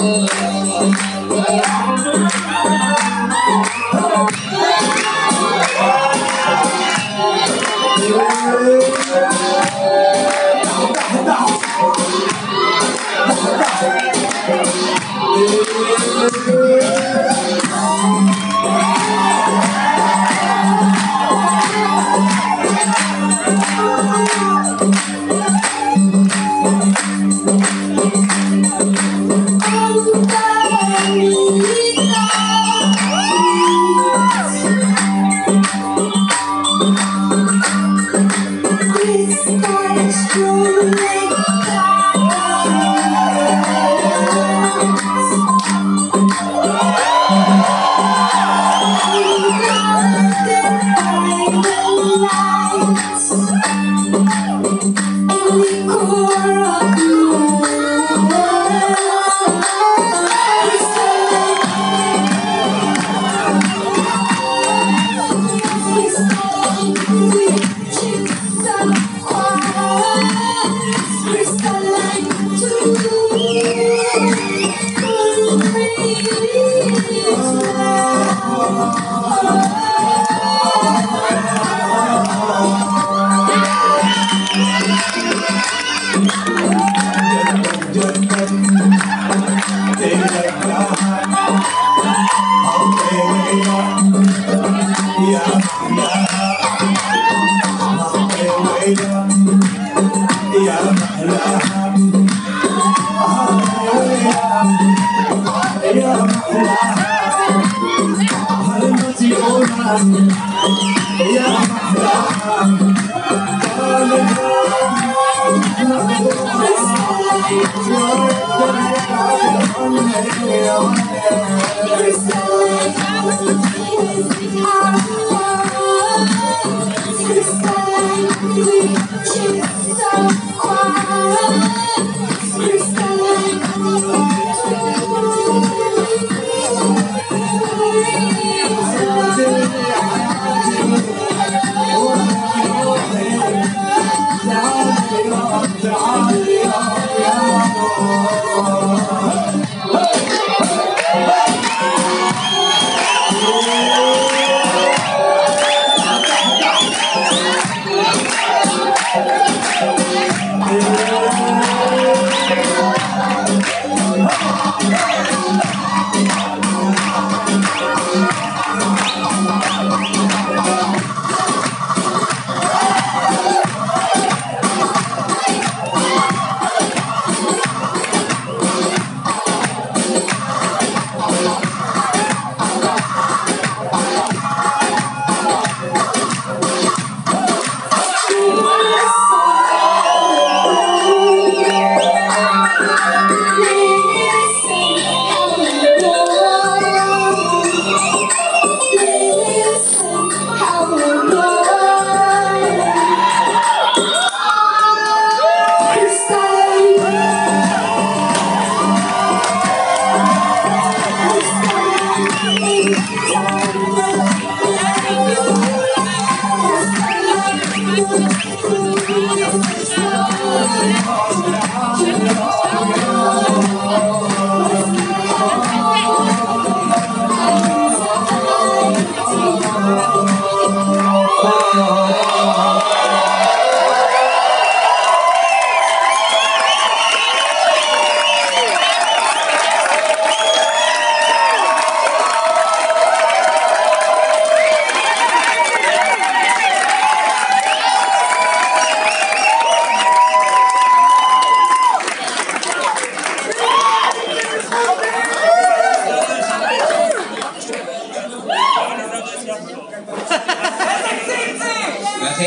Oh, It's true. Yeah.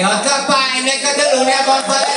เออกจาไปในกระตุ้เนี่ยบอลเปิด